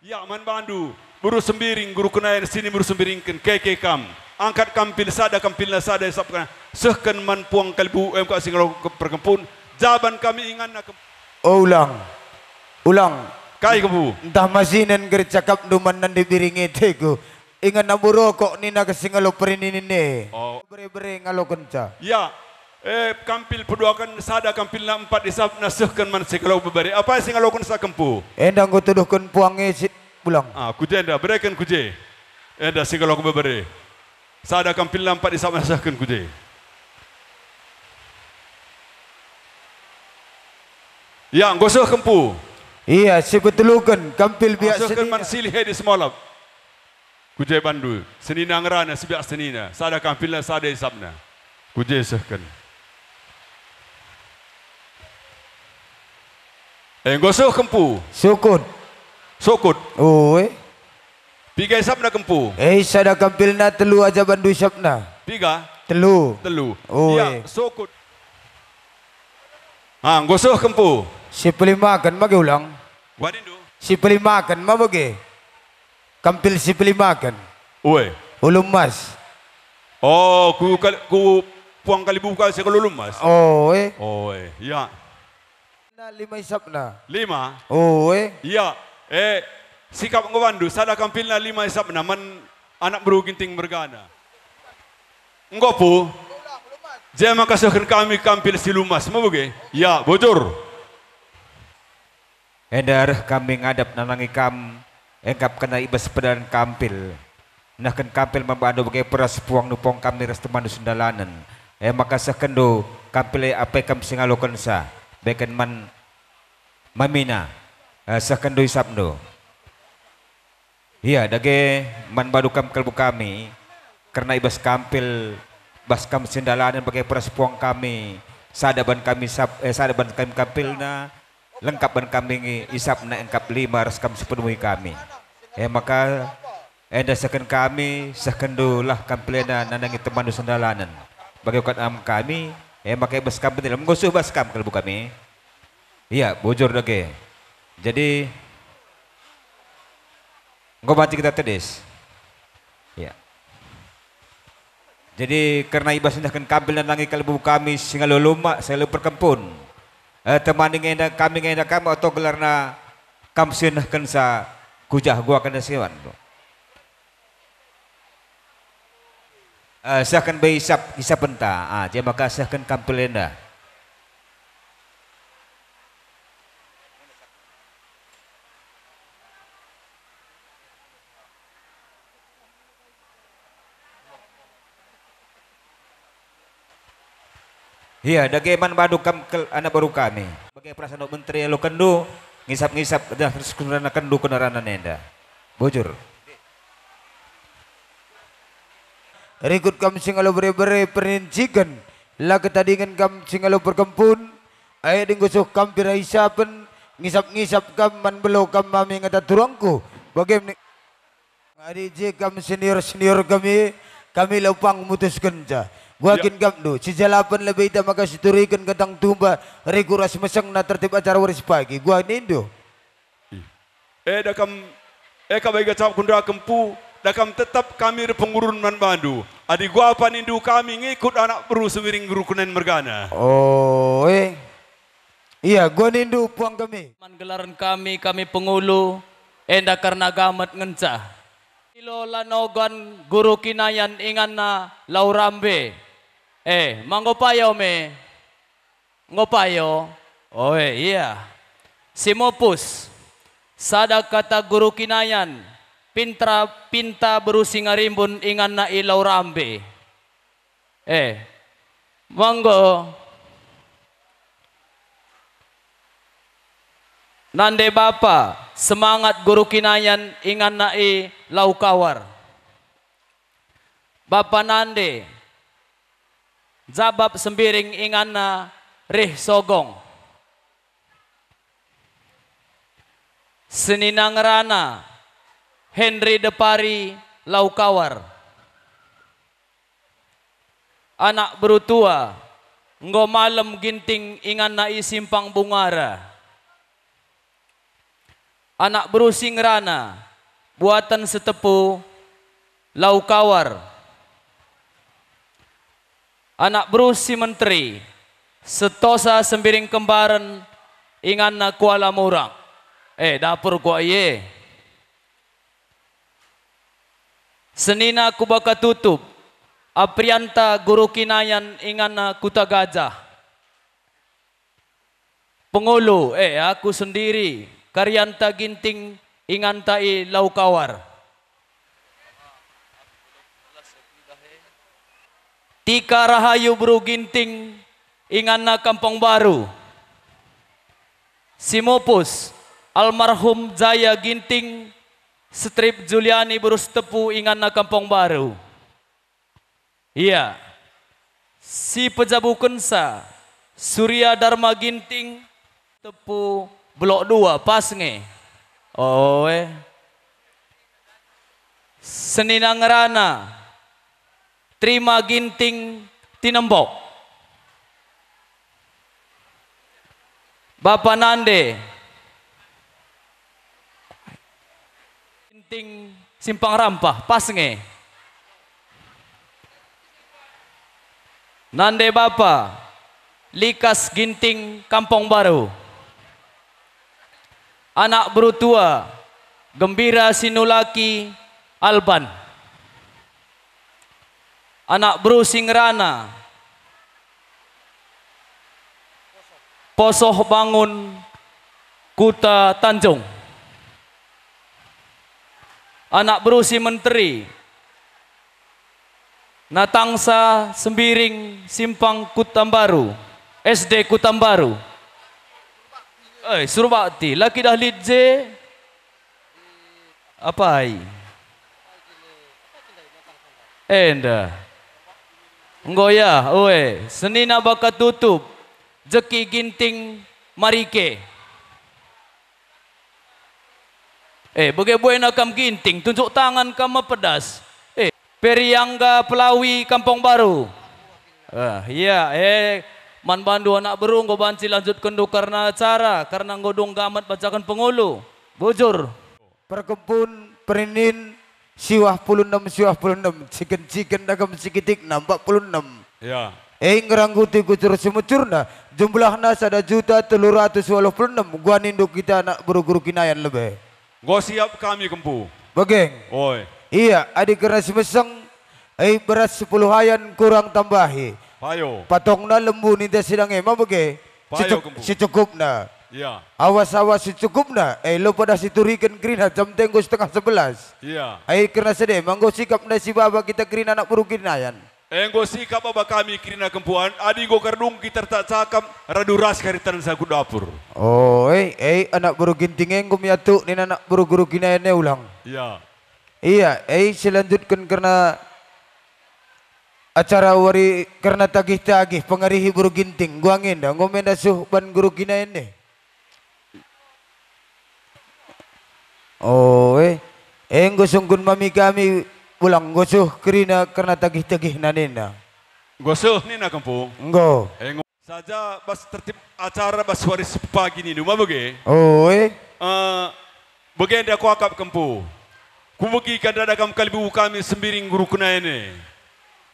Ya man bandu. Buru sembiring guru kenayan sini buru sembiringkan keke kam. Angkat kampil sada kampil sada sabkan. Sehkan man puang kalbu em ka singalo perkempun. Jaban kami ingan nak Oh, ulang. Ulang. kai kebu. Entah masinan gerit cakap duman nan dibiringi teko. Ingat na burokok ni na kasingalo perinin ini. Oh. Bere-bere ngalo kenca. Ya. Eh kampil peduakan sada kampil na empat isap na sehkan man singalo bebari. Apa singalo kun sa kempu? Endang ko tuduhkan puangnya si pulang. Ah, kuje enda berikan kuje. Enda singalo ku bebari. Sada kampil na empat isap na sehkan kuje. Ya, gosok kempu. Iya, sebetulukan kampil biak Masukkan seni. man silih di semalap. Kuje bandu. Senina ngerana sebiak senina. Sada kampilna sada isapna. Kuje sehkan. Eh gosok kempu. Sukun. Sokut. Oh, eh. Piga isapna kempu. Eh, sada kampil na telu aja bandu syapna. Piga. Telu. Telu. Oh, ya, eh. sokut. Ha, gosok kempu. Si pelimakan magi ulang. Wadindu. Si pelimakan ma bagi. Kampil si pelimakan. Ue. Ulum mas. Oh, ku ku puang kali buka sekololum mas. Oh, eh. Oh, eh. Ya. Na lima isapna. Lima. Oh, eh. Ya, eh sikap ngewandu sada kampilna lima isap naman anak beru ginting mergana. Ngopo? Jaya makasihkan kami kampil silumas, mau bege? Ya, bocor. Endar kami ngadap nanangi kam engkap kena ibas pedan kampil. Nah kan kampil membantu bagai peras puang nupong kami ras teman sundalanan. Eh maka sekendo kampil apa kam singalokan sa. Beken man mamina. Eh, sekendo isapno. Iya dage man badu kam kalbu kami karena ibas kampil bas kam sindalanan bagai peras puang kami sadaban kami sap eh sadaban kami kampil na lengkap ban kami isap na engkap lima ras kami sepenuhi kami eh maka enda second kami second lah kampilena nanangi teman du sandalanan bagi am kami eh kami tidak menggusuh bas kam kalbu kami iya bujur dage jadi ngobati kita tedes. Ya jadi karena ibas kan kambil dan nangi kalbu kami singa luluma saya lu perkempun. Eh, teman ngenda kami ngenda kami atau gelar na kam sinahkan sa kujah gua kena siwan Eh, saya akan behisap hisap penta. Ah, jadi maka saya akan kampilenda. Iya, dagaman badu kam anak baru kami. Bagai perasaan menteri lo kendu, ngisap-ngisap dah terus kendaraan kendu kendaraan nenda. Bujur. Rikut kam singalo bere-bere perincikan. La ketadingan kam singalo perkempun. Ayat dinggusuh kam pira isapen. Ngisap-ngisap kam man belo kam mami ngata turangku. Bagaimana? Adi je kam senior-senior kami. Kami lupang mutuskan ja. Gua Ya. kin kam do. Si jalapan lebih ita maka siturikan ketang tumba. Rikuras meseng na tertib acara waris pagi. Gua nindo. Eh dakam eh kabai gacap kundra kempu dakam tetap kami re pengurun man bandu. Adi gua apa nindu kami ngikut anak beru sewiring rukunan mergana. Oh eh. Iya gua nindo puang kami. Man gelaran kami, kami pengulu, enda karena gamat ngencah. Ilo lanogan guru kinayan ingan na laurambe. Eh, manggopayo me. Ngopayo. Oh eh, iya. Simopus. Sada kata guru kinayan. Pintra pinta berusi ngarimbun ingan na ilaw rambe. Eh, manggo. Nande Bapa, semangat guru kinayan ingan nai laukawar. Bapa Nande, zabab sembiring ingan na rih sogong. Seninang Rana, Henry Depari laukawar. Anak berutua, nggo malam ginting ingan na isimpang bungara. anak berusing rana, buatan setepu, laukawar. Anak berusi menteri, setosa sembiring kembaran, ingan na kuala murang. Eh, dapur gua Senina ku baka tutup, Aprianta guru kinayan ingan na kuta gajah. Pengulo, eh aku sendiri, karyanta ginting ingan tai laukawar. Tika Rahayu Bro Ginting ingan na Kampung Baru. Simopus almarhum Jaya Ginting strip Juliani Burus Tepu ingan na Kampung Baru. Iya. Si pejabu kensa Surya Dharma Ginting Tepu Blok 2 Pasnge. Oh eh. Senina Ngerana terima ginting tinembok. Bapak Nande, ginting simpang rampah, pas nge. Nande Bapak, likas ginting kampung baru. Anak berutua, gembira sinulaki, Alban anak bro Singrana, Posoh Bangun, Kuta Tanjung, anak bro si Menteri, Natangsa Sembiring Simpang Kutambaru, SD Kutambaru. Eh, Surbakti, laki dah lidje. Apa ai? Enda. Ngoya, oe, senina baka tutup, jeki ginting marike. Eh, bagai buena kam ginting, tunjuk tangan kam pedas. Eh, Periangga Pelawi Kampung Baru. Ah, iya, eh, man bandu anak berung go banci lanjut kendu karena acara, karena ngodong gamat bacakan pengulu. Bujur. Perkebun perinin siwah puluh enam siwah puluh enam ciken ciken dagam sikitik nampak puluh enam Ya. eh ngerangguti kucur semucurna jumlahna sada juta telur ratus walau puluh enam gua ninduk kita anak guru-guru kinayan lebih Gua siap kami kempu. bageng Oi. iya adik kena semeseng eh beras sepuluh hayan kurang tambahi Payo. patongna lembu ninda sidang emang bage Payo, Kempu. secukupna Ya. awas-awas secukupna eh lo pada siturikan kerina jam tenggo setengah sebelas Iya. Ay kena sedih, manggo sikap na si baba kita kiri anak buru kinayan. Enggo sikap apa kami kirina kempuan. Adi go kardung kita tak cakap raduras karitan sa dapur. Oh, eh, eh anak buru ginting enggo miatu ni anak guru kinayan na ulang. Ya. Iya, eh selanjutkan karena acara wari karena tagih-tagih pengarihi buru ginting guangin dah ngomenda suh ban guru ni. Oh, eh. Eh, enggo sunggun mami kami ulang gosuh kerina karena tagih-tagih nanina. Gosuh ni nak kempu. Enggo. Enggo saja bas tertib acara bas waris pagi ni rumah bagi. Oh, eh. Uh, Bagenda aku akap kempu. Kumugi kan dadagam kalibu kami sembiring guru kena ini.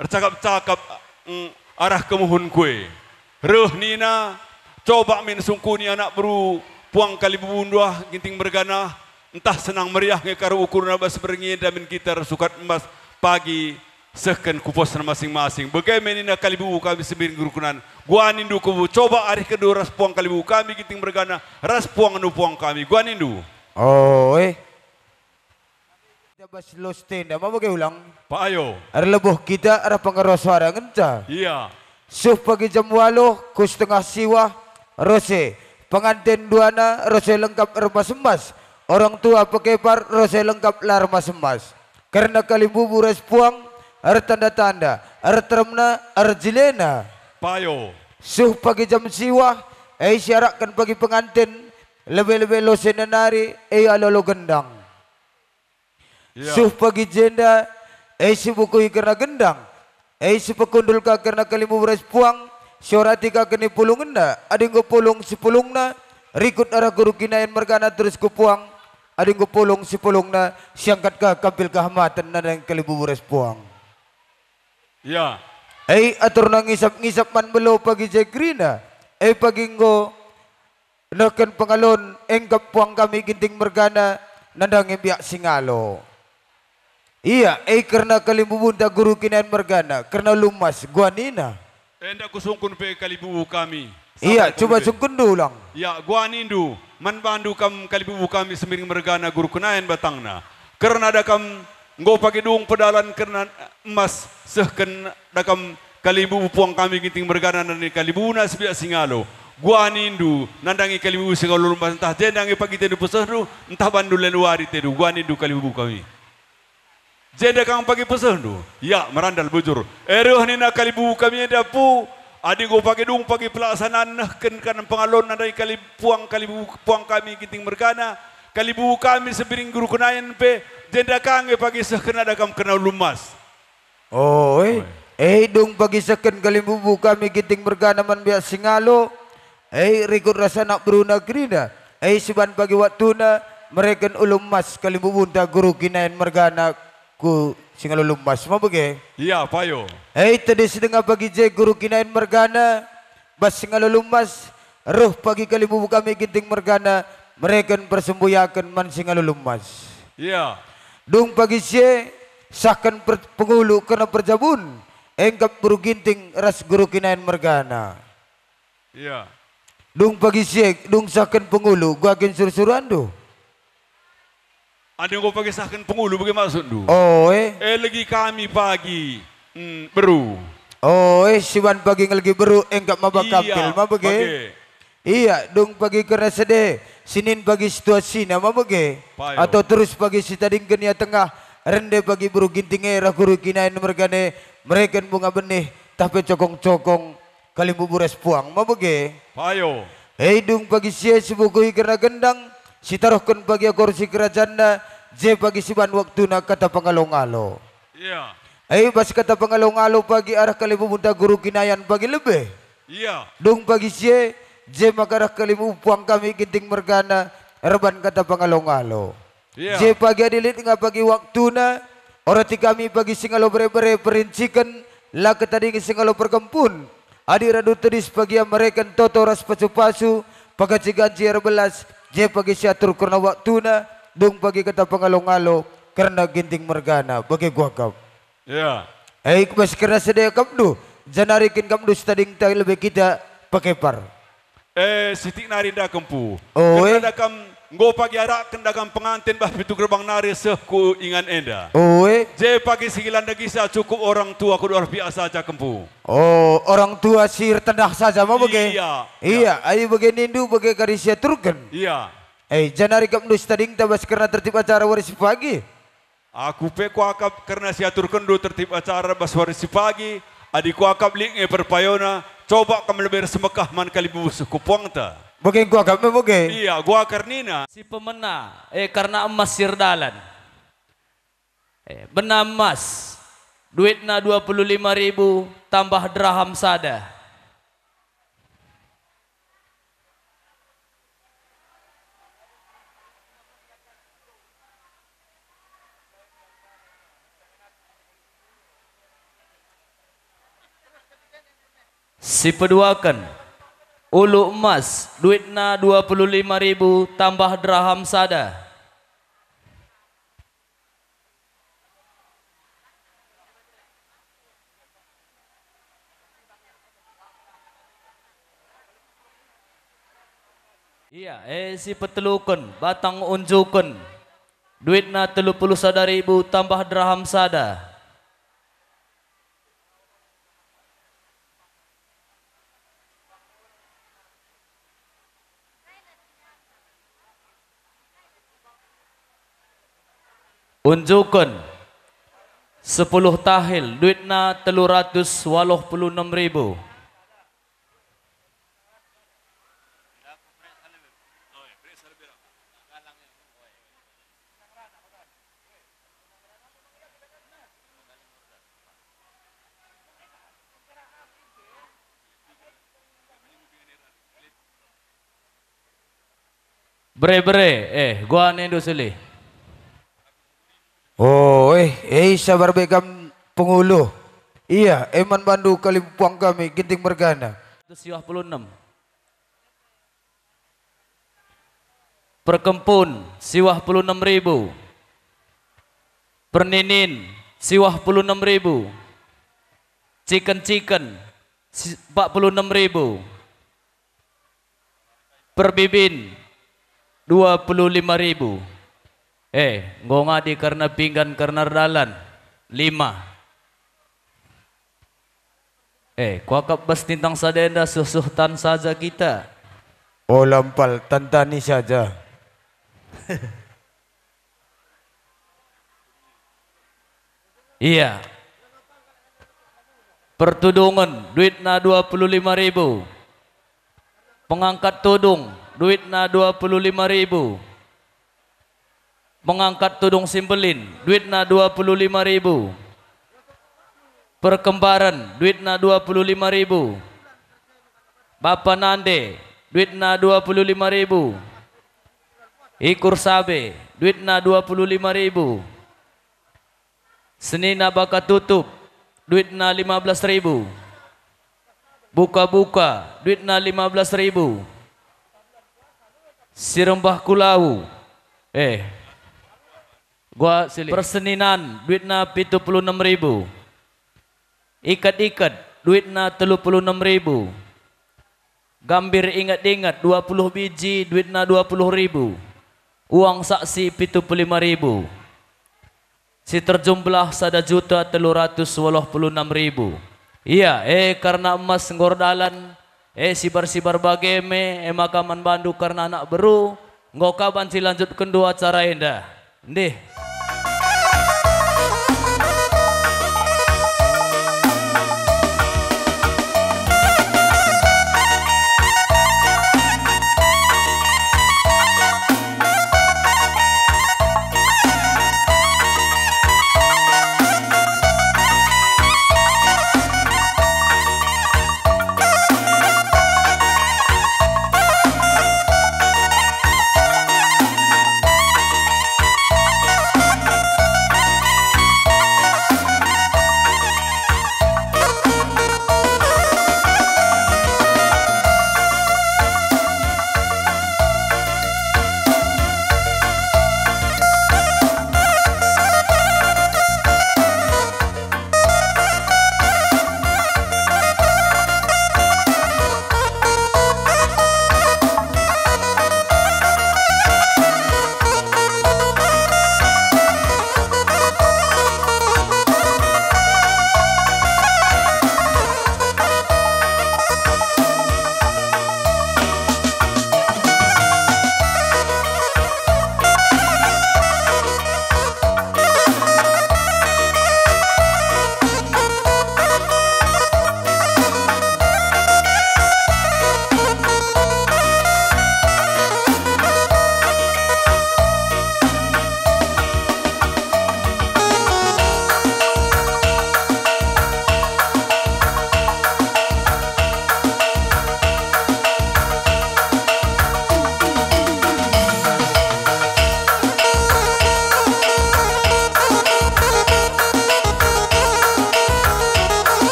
Ercakap-cakap mm, arah kemuhun kue. Reh nina coba min sungkuni anak beru puang kalibu bunduah ginting bergana. Entah senang meriah ngekar ukur nabas berengi damin kita sukat emas pagi sehken kupos masing-masing. Bagaimana nina kalibu kami sembiring guru kunan. Gua nindu kubu coba arih kedua ras puang kalibu kami ginting bergana. Ras puang anu puang kami. Gua nindu. Oh, eh. Kita bas los tenda, mau bagi ulang. Pak Ayo. Ada lebuh kita, ada pengaruh suara ngenta. Iya. Suh pagi jam waluh, ku setengah siwa, rose. Pengantin duana, rose lengkap remas emas. Orang tua pekepar, rose lengkap lah remas emas. Karena kali bubu res puang, ada tanda-tanda, ada teremna, ada jilena. Pak Ayo. Suh pagi jam siwa, eh syaratkan pagi pengantin, lebih-lebih lo senenari, eh alolo gendang. Iya. Suh pagi jenda, eh si bukui kena gendang. Eh si pekundul ka kena kalimu beres puang, syurati ka keni pulung enda, ada yang pulung si pulung na, rikut arah guru kinayan mergana terus ku puang, ading ko pulong si pulong na siyangkat ka kampil kahamatan na ng kalibubures puang. Ya. Ay atur nang ngisap-ngisap man belo pagi jegrina. Ay paginggo nakan pangalon engkap puang kami ginting mergana nandang biak singalo. Iya, ay karena kalimbubunda guru kinan mergana karena lumas guanina. Enda kusungkun pe kalibu kami. Iya, coba sungkun dulang. Ya, gua nindu. Man bandu kam kalibu kami semiring mergana guru kunayan batangna. Karena ada kam nggo pagi dung pedalan karena emas sehken dakam kalibu puang kami ginting mergana nani kalibu na sebiak singalo. Gua nindu nandangi kalibu singalo lumbas entah jendangi pagi tedu pesahdu entah bandu leluari tedu nindu kalibu kami. Jeda kang pagi pesan tu. Ya, merandal bujur. Eroh ni nak kali bu kami ada pu. Adi go pagi dung pagi pelaksanaan nah ken kan pengalon ada kali puang kali bu puang kami kiting mergana. Kali bu kami sebiring guru kenayan pe. Jeda kang e pagi sekena ada kam kena lumas. Oh, eh. Eh, dong pagi seken kalimbubu kami giting mergana man biak singalo. Eh, rikut rasa nak beruna gerina. Eh, siban pagi waktu na mereka ulum mas kalimbubu da guru kinain mergana ku singalo lumas. Mau bagi? Ya, payo. Eh, tadi sedengah pagi je guru kinain mergana. Bas singalo lumas. Ruh pagi kalimbubu kami giting mergana. Mereka persembuyakan man singalo lumas. Ya. Dung pagi sie sahkan penghulu kena perjabun. Engkap buru ginting ras guru kinain mergana. Ya. Dung pagi sie dung sahkan penghulu gua akan suruh-suruhan do. Ada go pagi sahkan pengulu bagi maksud tu. Oh eh. Eh lagi kami pagi. Hmm, beru. Oh eh siwan pagi ngelagi beru engkap mabak Iya, kampil mabage. bage. Iya, dung pagi kena sede. Sinin pagi situasi na mabage. Payo. Atau terus pagi si tading kenia tengah. Rende pagi buru ginting era guru kinain mergane. Mereka bunga benih. Tapi cokong-cokong kalimbu bures puang mabage. Payo. Hei dung pagi sia sebukui kena gendang. Si taruhkan pagi kursi kerajaan na. Je pagi siban waktu na kata pangalong-alo. Ya. Hei bas kata pangalong-alo pagi arah kalimu muda guru kinayan pagi lebih. Ya. Dung pagi sia. Je makarah kalimu puang kami ginting mergana. Reban kata pangalong-alo. Ya. Je pagi adilit nga pagi waktu na. Orati kami pagi singalo bere-bere perincikan. Laka tadi singalo perkempun. Adi radu tedis pagi yang mereka toto ras pasu-pasu. Pagacigan ciar belas. Je pagi siatur karena waktu na. Dung pagi kata pangalong-alo. Karena ginting mergana. Bagi gua kau. Ya. Eh, mas karena sedia kamdu. Janarikin kamdu stading tayo lebih kita pakai par. Eh, sitik nari dah kempu. Oh, eh. Kena nggo pagi arak kena dakam pengantin bah pintu gerbang nari sehku ingan enda. Eh. Je pagi sigilan dagi sa cukup orang tua ku luar biasa aja kempu. Oh, orang tua sir tendah saja mau bagi. Iya. Iya, ayo bagi nindu bagi karisia turkan. Iya. Eh, janari kamdu stading tabas karena tertib acara waris pagi. Aku pe ku akap karena si atur kendo tertib acara baswari si pagi. Adik ku akap ling e perpayona. Coba kam lebih semekah man kalibu suku puang ta. Bagi gua kami bagi. Iya, gua karnina. Si pemena, eh karena emas sirdalan. Eh, benar emas. Duitnya 25 ribu tambah dirham sada. Si peduakan Ulu emas duitnya 25 ribu tambah dirham sada. Iya, eh si petelukun, batang unjukun. Duitnya puluh sada ribu tambah dirham sada. Unjukun sepuluh tahil duitna telur ratus waluh puluh enam ribu. Bre bre, eh, gua nendo. Oh, eh, eh, sabar bekam penghulu. Iya, Eman Bandu Kalimpuang kami, Ginting Mergana. 156. Perkempun, siwah puluh enam ribu. Perninin, siwah puluh enam ribu. Chicken chicken, empat puluh enam ribu. Perbibin, dua puluh lima ribu. Eh, ngongadi karena pinggan karena dalan, lima. Eh, kuakap bas tintang sadenda susuhtan saja kita. Oh, lampal, tantani saja. Iya. Pertudungan, duit na 25 ribu. Pengangkat tudung, duit na 25 ribu. Mengangkat tudung simbelin, duit na 25 ribu. Perkembaran, duit na 25 ribu. Bapa Nande, duit na 25 ribu. Ikur Sabe, duit na 25 ribu. Senina baka tutup, duit na 15 ribu. Buka-buka, duit na 15 ribu. Sirembah Kulau, eh, gua sili. Perseninan, duit na 76 ribu. Ikat-ikat, duit na 36 ribu. Gambir ingat-ingat 20 biji, duit na 20 ribu. Uang saksi 75 ribu. Si terjumlah sada juta telur ratus walau puluh enam ribu. Iya, eh karena emas ngordalan, eh sibar-sibar bageme, eh makaman bandu karena anak beru, ngokaban si lanjutkan dua acara indah. Ndih,